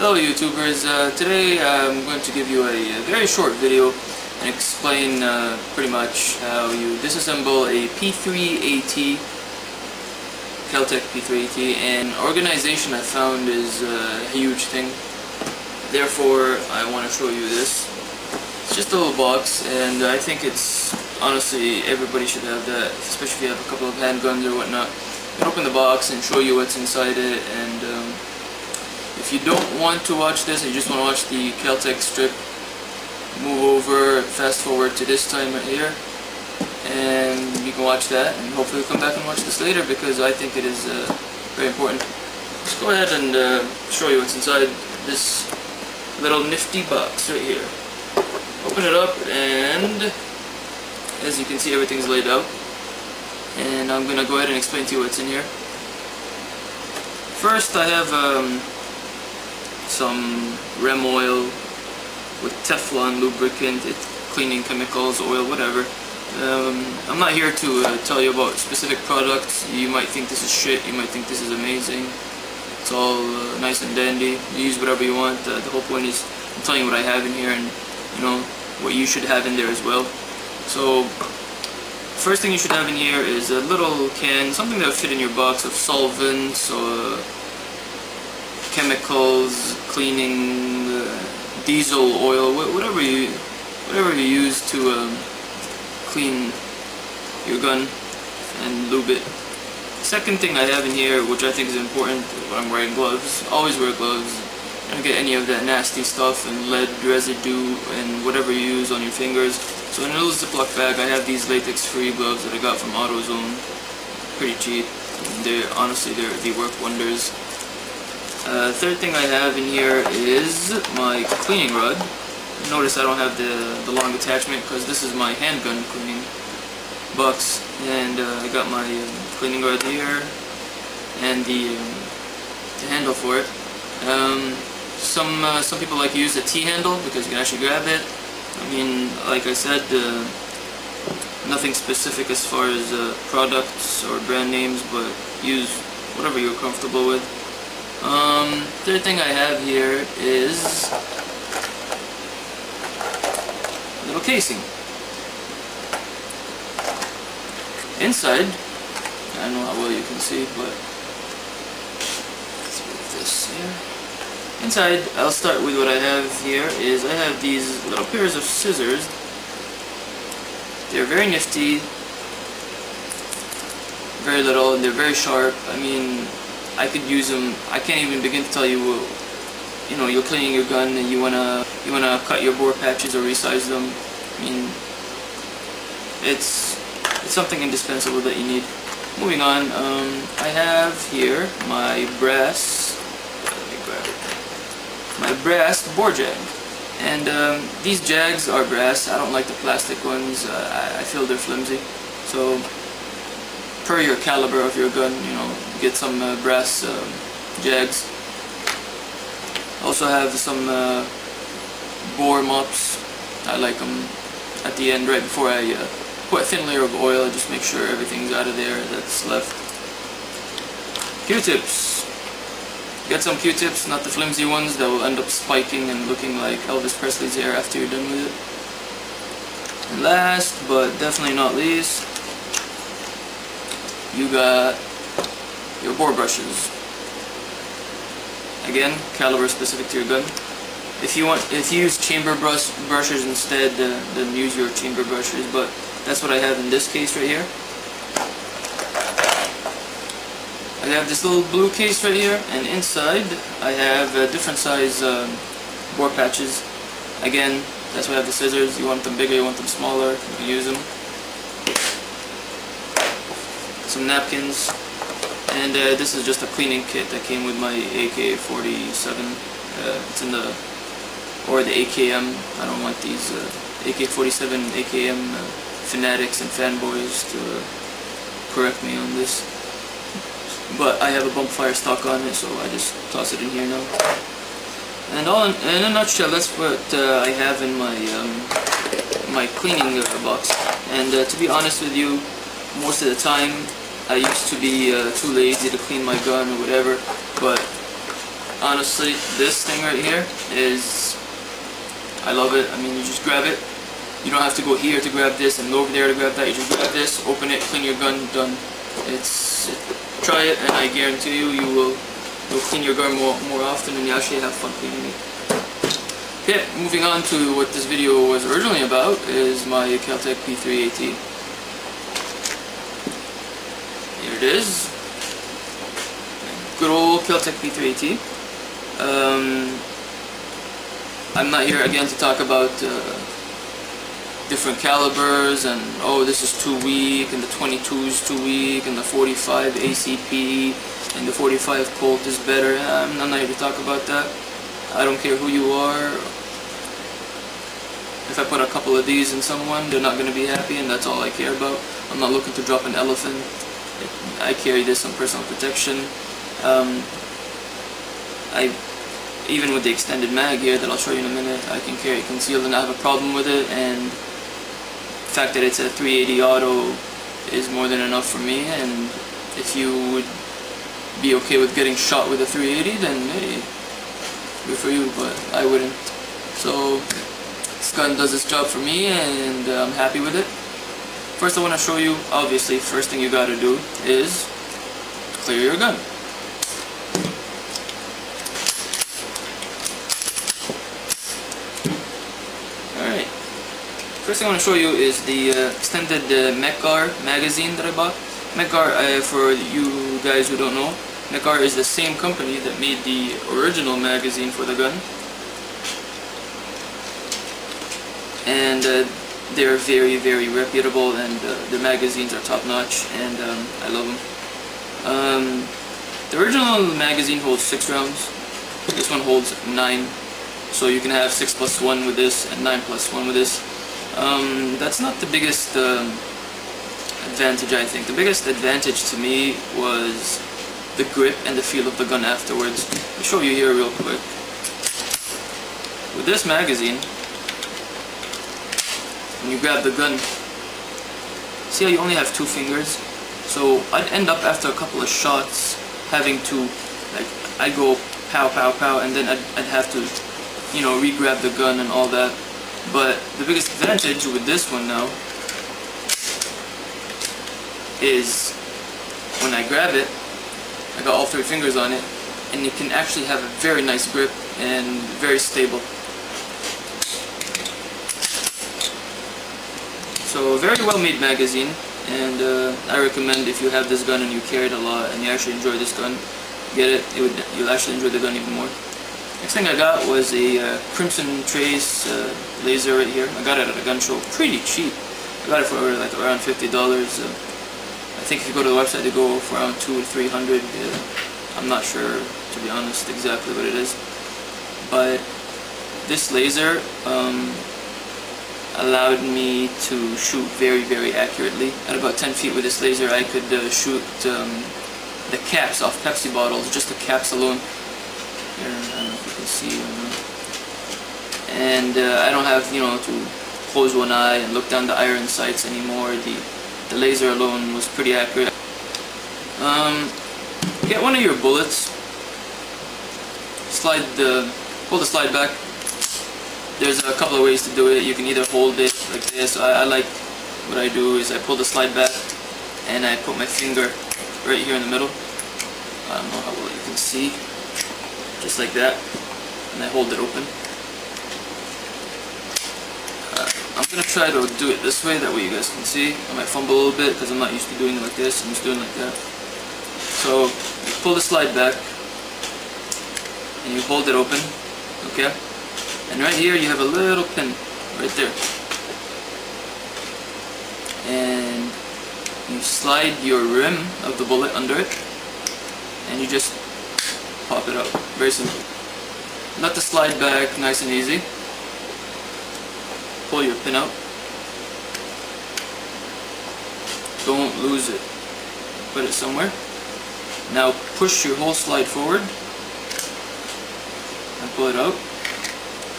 Hello YouTubers, uh, today I'm going to give you a, a very short video and explain uh, pretty much how you disassemble a P3AT, Kel-Tec P3AT, and organization I found is a huge thing. Therefore, I want to show you this. It's just a little box, and I think it's, honestly, everybody should have that, especially if you have a couple of handguns or whatnot. Can open the box and show you what's inside it, and um, if you don't want to watch this, you just want to watch the Kel-Tec strip, move over, fast forward to this time right here, and you can watch that, and hopefully you'll come back and watch this later because I think it is uh, very important. Let's go ahead and uh, show you what's inside this little nifty box right here. Open it up, and as you can see, everything's laid out. And I'm gonna go ahead and explain to you what's in here. First, I have um, some REM oil with Teflon lubricant, it's cleaning chemicals, oil, whatever. Um, I'm not here to uh, tell you about specific products. You might think this is shit, you might think this is amazing. It's all uh, nice and dandy. You use whatever you want. Uh, the whole point is I'm telling you what I have in here and you know what you should have in there as well. So first thing you should have in here is a little can, something that will fit in your box of solvents or chemicals, cleaning, uh, diesel oil, whatever you whatever you use to um, clean your gun and lube it. Second thing I have in here, which I think is important when I'm wearing gloves, always wear gloves. Don't get any of that nasty stuff and lead residue and whatever you use on your fingers. So in a little Ziploc bag, I have these latex-free gloves that I got from AutoZone. Pretty cheap. They honestly they they work wonders. Uh, third thing I have in here is my cleaning rod. Notice I don't have the, the long attachment because this is my handgun cleaning box. And uh, I got my um, cleaning rod here and the, um, the handle for it. Um, some uh, some people like to use the T-handle because you can actually grab it. I mean, like I said, uh, nothing specific as far as uh, products or brand names, but use whatever you're comfortable with. Um, third thing I have here is a little casing. Inside, I don't know how well you can see, but let's move this here. Inside, I'll start with what I have here is I have these little pairs of scissors. They're very nifty, very little, and they're very sharp. I mean, I could use them. I can't even begin to tell you. You know, you're cleaning your gun and you wanna you wanna cut your bore patches or resize them. I mean, it's it's something indispensable that you need. Moving on, um, I have here my brass. My brass bore jag. And um, these jags are brass. I don't like the plastic ones. Uh, I, I feel they're flimsy. So per your caliber of your gun, you know, get some uh, brass um, jags. Also have some uh, bore mops. I like them at the end right before I uh, put a thin layer of oil. Just make sure everything's out of there that's left. Q-tips. Get some Q-tips, not the flimsy ones that will end up spiking and looking like Elvis Presley's hair after you're done with it. And last, but definitely not least, you got your bore brushes. Again, caliber specific to your gun. If you want, if you use chamber brush brushes instead, then use your chamber brushes. But that's what I have in this case right here. I have this little blue case right here, and inside I have uh, different size um, bore patches. Again, that's why I have the scissors. You want them bigger, you want them smaller, you can use them some napkins, and uh, this is just a cleaning kit that came with my AK-47. Uh, it's in the, or the AKM. I don't want these uh, AK-47, AKM uh, fanatics and fanboys to uh, correct me on this. But I have a bump fire stock on it, so I just toss it in here now. And all in, in a nutshell, that's what uh, I have in my um, my cleaning box. And to be honest with you, most of the time I used to be uh, too lazy to clean my gun or whatever, but honestly, this thing right here is, I love it. I mean, you just grab it. You don't have to go here to grab this and over there to grab that. You just grab this, open it, clean your gun, done. It's, try it and I guarantee you, you will you'll clean your gun more, more often and you actually have fun cleaning it. Okay, moving on to what this video was originally about is my Keltec P3AT. Here it is. Good old Keltec P3AT. Um, I'm not here again to talk about uh, different calibers and oh this is too weak and the 22 is too weak and the 45 ACP and the 45 Colt is better. I'm not here to talk about that. I don't care who you are. If I put a couple of these in someone, they're not going to be happy and that's all I care about. I'm not looking to drop an elephant. I carry this on personal protection. Um, I even with the extended mag here that I'll show you in a minute, I can carry concealed and I have a problem with it and the fact that it's a 380 auto is more than enough for me and if you would be okay with getting shot with a 380 then hey, good for you but I wouldn't so this gun does its job for me and I'm happy with it first I want to show you obviously first thing you gotta do is clear your gun Alright. First thing I want to show you is the uh, extended uh, Mec-Gar magazine that I bought. Mec-Gar, uh, for you guys who don't know, Mec-Gar is the same company that made the original magazine for the gun. And uh, they're very, very reputable and uh, the magazines are top notch and um, I love them. Um, the original magazine holds 6 rounds. This one holds 9. So you can have 6 plus 1 with this and 9 plus 1 with this. Um, that's not the biggest um, advantage, I think. The biggest advantage to me was the grip and the feel of the gun afterwards. I'll show you here real quick. With this magazine, when you grab the gun, see how you only have two fingers? So I'd end up after a couple of shots having to, like, I'd go pow pow pow and then I'd, I'd have to, you know, re-grab the gun and all that. But the biggest advantage with this one now is when I grab it, I got all three fingers on it, and you can actually have a very nice grip and very stable. So very well made magazine, and uh, I recommend if you have this gun and you carry it a lot and you actually enjoy this gun, get it, it would, you'll actually enjoy the gun even more. Next thing I got was a uh, Crimson Trace uh, laser right here. I got it at a gun show, pretty cheap. I got it for like around $50. Uh, I think if you go to the website they go for around two or three hundred. Uh, I'm not sure, to be honest, exactly what it is. But this laser um, allowed me to shoot very, very accurately. At about 10 feet with this laser I could uh, shoot um, the caps off Pepsi bottles, just the caps alone. Here, see. And uh, I don't have, you know, to close one eye and look down the iron sights anymore. The, the laser alone was pretty accurate. Um, get one of your bullets, slide the, pull the slide back. There's a couple of ways to do it. You can either hold it like this. I, I like, what I do is I pull the slide back and I put my finger right here in the middle. I don't know how well you can see. Just like that and I hold it open. Uh, I'm going to try to do it this way, that way you guys can see. I might fumble a little bit because I'm not used to doing it like this, I'm just doing it like that. So, you pull the slide back, and you hold it open, okay? And right here you have a little pin, right there. And you slide your rim of the bullet under it, and you just pop it up. Very simple. Let the slide back nice and easy. Pull your pin out. Don't lose it. Put it somewhere. Now push your whole slide forward and pull it out.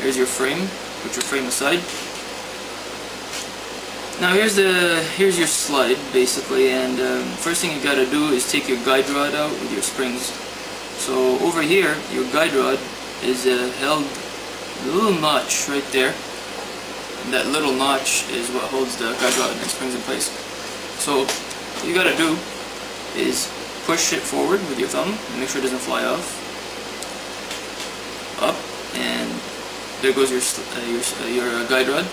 Here's your frame. Put your frame aside. Now here's the here's your slide basically, and um, first thing you gotta do is take your guide rod out with your springs. So over here, your guide rod is uh, held a little notch right there. That little notch is what holds the guide rod and springs in place. So what you gotta do is push it forward with your thumb and make sure it doesn't fly off. Up and there goes your uh, your, uh, your uh, guide rod.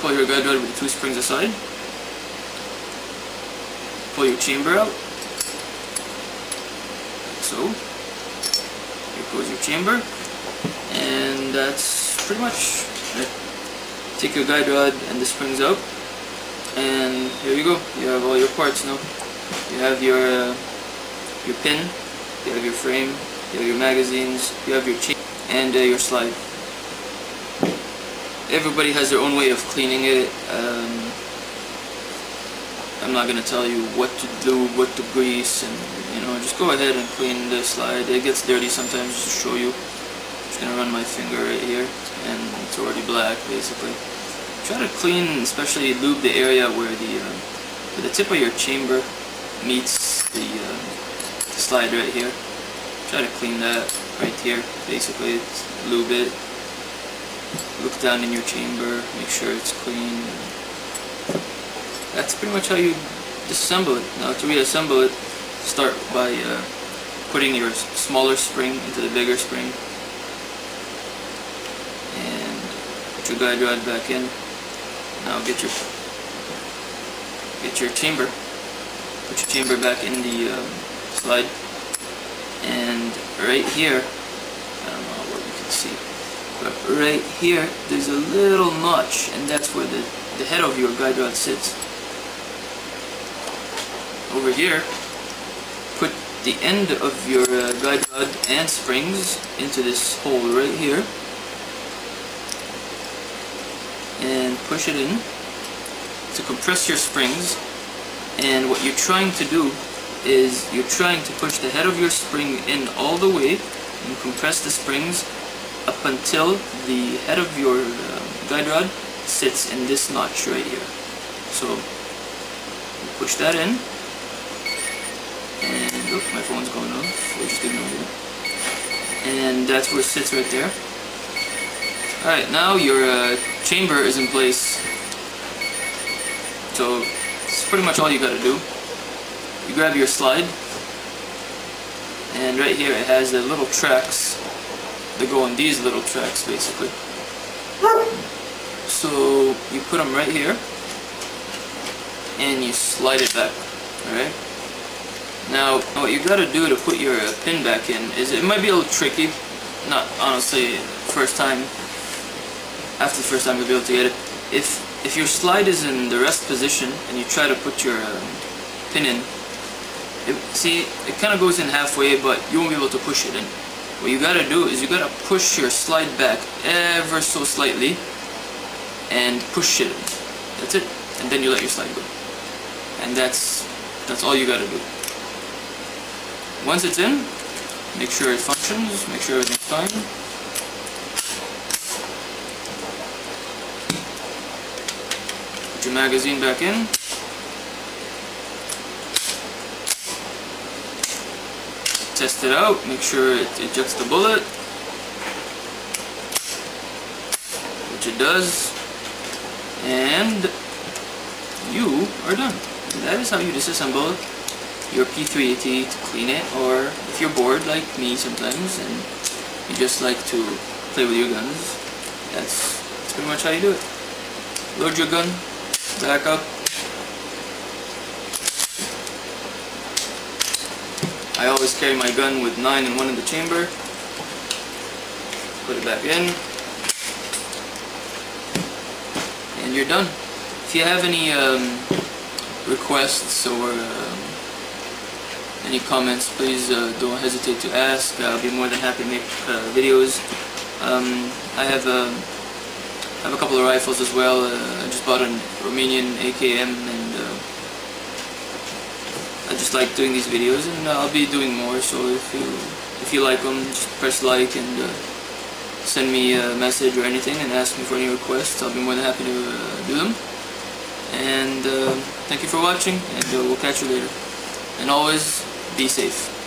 Pull your guide rod with the two springs aside. Pull your chamber out. Like so. Here goes your chamber. And that's pretty much it. Take your guide rod and the springs out. And here you go. You have all your parts now. You have your uh, your pin, you have your frame, you have your magazines, you have your chain, and uh, your slide. Everybody has their own way of cleaning it. Um, I'm not gonna tell you what to do, what to grease, and you know, just go ahead and clean the slide. It gets dirty sometimes. Just to show you, I'm just gonna run my finger right here, and it's already black basically. Try to clean, especially lube the area where the uh, where the tip of your chamber meets the, uh, the slide right here. Try to clean that right here, basically. lube it look down in your chamber, make sure it's clean. That's pretty much how you disassemble it. Now to reassemble it, start by uh, putting your smaller spring into the bigger spring and put your guide rod back in. Now get your get your chamber, put your chamber back in the um, slide, right here, I don't know what you can see, but right here, there's a little notch, and that's where the, the head of your guide rod sits. Over here, put the end of your uh, guide rod and springs into this hole right here. And push it in to compress your springs. And what you're trying to do is you're trying to push the head of your spring in all the way and compress the springs up until the head of your uh, guide rod sits in this notch right here. So push that in and my phone's going off, so just ignore it. And that's where it sits right there. Alright, now your uh, chamber is in place. So it's pretty much all you gotta do. You grab your slide and right here it has the little tracks they go on these little tracks basically. So you put them right here and you slide it back, alright? Now what you gotta do to put your uh, pin back in is it might be a little tricky, not honestly first time, after the first time you'll be able to get it. If, if your slide is in the rest position and you try to put your um, pin in, it, see it kind of goes in halfway but you won't be able to push it in. What you gotta do is you gotta push your slide back ever so slightly and push it. in. That's it. And then you let your slide go. And that's that's all you gotta do. Once it's in, make sure it functions, make sure everything's fine. Put your magazine back in. Test it out, make sure it ejects the bullet, which it does, and you are done. that is how you disassemble your P3AT to clean it, or if you're bored like me sometimes and you just like to play with your guns, that's, that's pretty much how you do it. Load your gun, back up, I always carry my gun with 9 and 1 in the chamber. Put it back in. And you're done. If you have any um, requests or um, any comments, please uh, don't hesitate to ask. I'll be more than happy to make uh, videos. Um, I have a, um, have a couple of rifles as well. Uh, I just bought a Romanian AKM just like doing these videos and uh, I'll be doing more so if you if you like them just press like and uh, send me a message or anything and ask me for any requests. I'll be more than happy to uh, do them. And uh, thank you for watching and uh, we'll catch you later. And always be safe